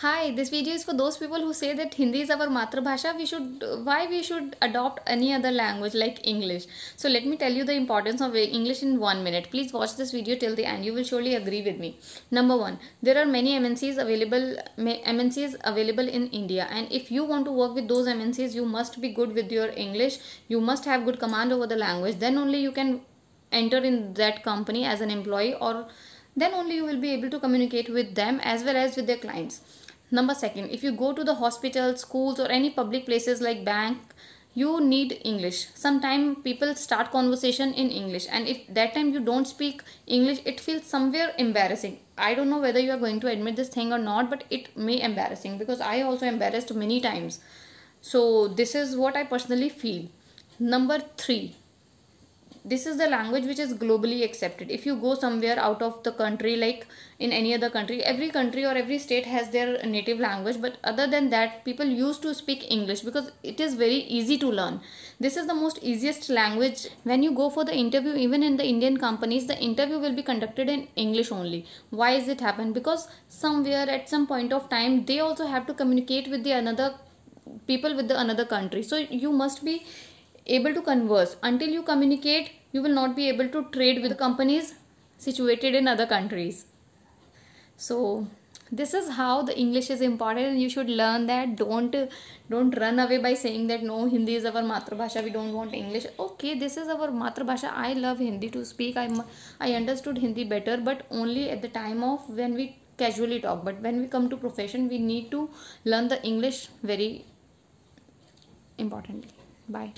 Hi, this video is for those people who say that Hindi is our matrabhasha. We should why we should adopt any other language like English. So let me tell you the importance of English in one minute. Please watch this video till the end. You will surely agree with me. Number one, there are many MNCs available MNCs available in India, and if you want to work with those MNCs, you must be good with your English. You must have good command over the language. Then only you can enter in that company as an employee or then only you will be able to communicate with them as well as with their clients number second if you go to the hospital schools or any public places like bank you need english. Sometimes people start conversation in english and if that time you don't speak english it feels somewhere embarrassing. I don't know whether you are going to admit this thing or not but it may embarrassing because i also embarrassed many times. So this is what i personally feel. Number 3 this is the language which is globally accepted. If you go somewhere out of the country like in any other country every country or every state has their native language but other than that people used to speak english because it is very easy to learn. This is the most easiest language. When you go for the interview even in the indian companies the interview will be conducted in english only. Why is it happen? Because somewhere at some point of time they also have to communicate with the another people with the another country. So you must be able to converse. Until you communicate you will not be able to trade with the companies situated in other countries. So this is how the english is important and you should learn that. Don't don't run away by saying that no hindi is our matrabhasha we don't want english. Okay this is our matrabhasha. I love hindi to speak. I i understood hindi better but only at the time of when we casually talk. But when we come to profession we need to learn the english very importantly. Bye